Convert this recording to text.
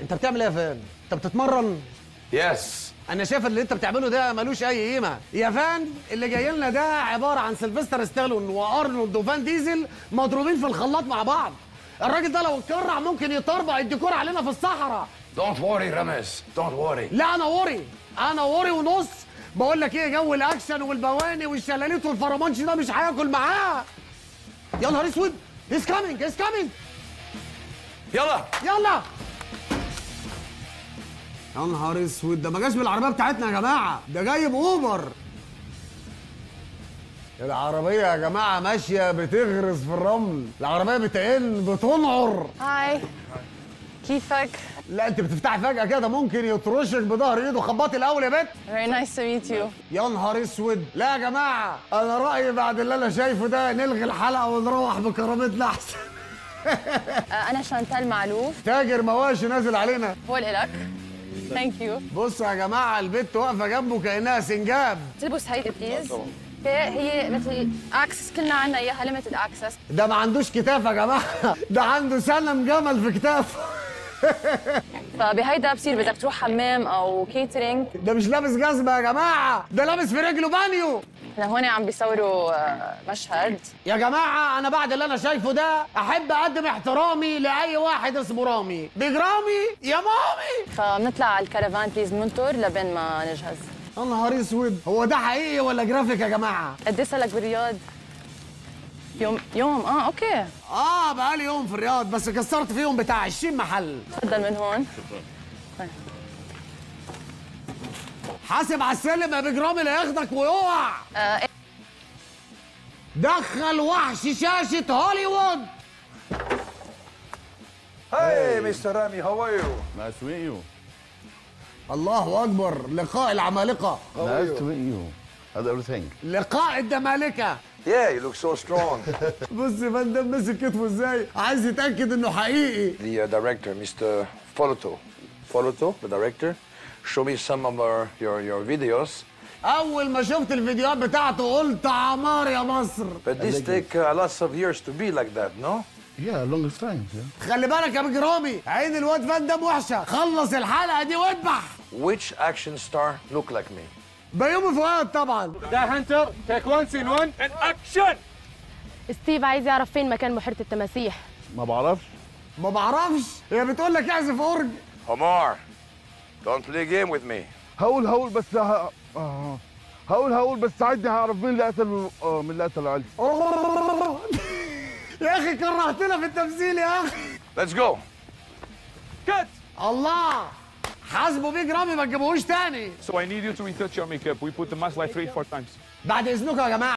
انت بتعمل إيه يا فان انت بتتمرن؟ Yes. أنا شايف اللي انت بتعمله ده ملوش اي قيمة. يا فان اللي جاي لنا ده عبارة عن سيلفستر ستالون وأرنولد وفان ديزل مضروبين في الخلاط مع بعض. الراجل ده لو اتكرع ممكن يطربق الديكور علينا في الصحراء. Don't worry, Ramez. Don't worry. لا أنا worry أنا worry ونص. بقول لك إيه جو الأكشن والبواني والشلاليت والفرمانش ده مش هياكل معاه. يا نهار أسود. He's coming he's coming يلا. يلا. يا نهار أسود ده ما جاش بالعربية بتاعتنا يا جماعة. ده جاي باوبر العربية يا جماعة ماشية بتغرز في الرمل. العربية بتقل بتنعر. Hi. كيفك؟ لا انت بتفتحي فجأة كده ممكن يطرشك بظهر ايده. خبطي الأول يا بنت. Very nice to meet you. يا نهار اسود. لا يا جماعة أنا رأيي بعد اللي أنا شايفه ده نلغي الحلقة ونروح بكرامتنا أحسن. آه، أنا شانتال معلوف. تاجر مواشي نازل علينا. هو الإلك Thank you بصوا يا جماعة البت واقفة جنبه كأنها سنجاب. تلبس هيدي please هي مثل access كلنا عنا إياها limited access ده ما عندوش كتاف يا جماعة. ده عنده سلم جمل في كتافه. فبهيدا بصير بدك تروح حمام أو catering ده مش لابس جزمة يا جماعة ده لابس في رجله بانيو. هلا هون عم بيصوروا آه، مشهد. يا جماعة أنا بعد اللي أنا شايفه ده أحب أقدم احترامي لأي واحد اسمه رامي. بيج رامي؟ يا مامي! فبنطلع على الكرفان please ننطر لبين ما نجهز. يا نهار أسود. هو ده حقيقي ولا جرافيك يا جماعة؟ قد إيه لك بالرياض؟ يوم يوم آه okay آه بقالي يوم في الرياض بس كسرت فيهم بتاع 20 محل تفضل من هون حاسب على السلم يا بيج رامي لا ياخدك ويقع آه دخل وحش شاشة هوليوود Hey, Mr. Rami, how are you? Nice to meet you. الله أكبر لقاء العمالقة nice to meet you. How's everything? لقاء الدمالكه Yeah, you look so strong. بص يا فندم مسك كتفه ازاي عايز يتاكد انه حقيقي the uh, director, Mr. Foloto. Foloto, the director, show me some of our, your, your videos. اول ما شفت الفيديوهات بتاعته قلت عمار يا مصر But this take uh, lots of years to be like that, no? Yeah, longest time. Yeah. خلي بالك يا بيج رامي عين الواد فندم وحشه خلص الحلقه دي واذبح Which action star look like me? بيومي فؤاد طبعا ده Hunter take 1 scene 1 and action ستيف عايز يعرف فين مكان بحيرة التماسيح ما بعرفش. ما بعرفش هي بتقول لك اعزف أورج Omar, don't play game with me. هقول هقول بس ه... آه. هقول هقول بس ساعدني هعرف مين اللي قتل آه مين اللي قتل علي. يا أخي كرهتنا في التمثيل يا أخي Let's go. كات الله حاسبه بيج رامي ما تجيبوهوش تاني So I need you to retouch your makeup. We put the mask like three, four times. بعد اذنكم يا جماعه